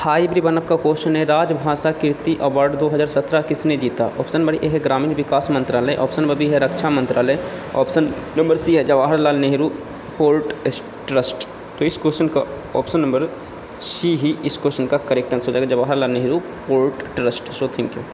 High ब्री one का question है, राजभाषा कीर्ति अवार्ड 2017 किसने जीता? ऑप्शन नंबर ए है ग्रामीण विकास मंत्रालय, ऑप्शन नंबर बी है रक्षा मंत्रालय, ऑप्शन नंबर सी है जवाहरलाल नेहरू पोर्ट ट्रस्ट। तो इस क्वेश्चन का ऑप्शन नंबर सी ही इस क्वेश्चन का करेक्ट आंसर हो जाएगा Jawaharlal Nehru port trust. So thank you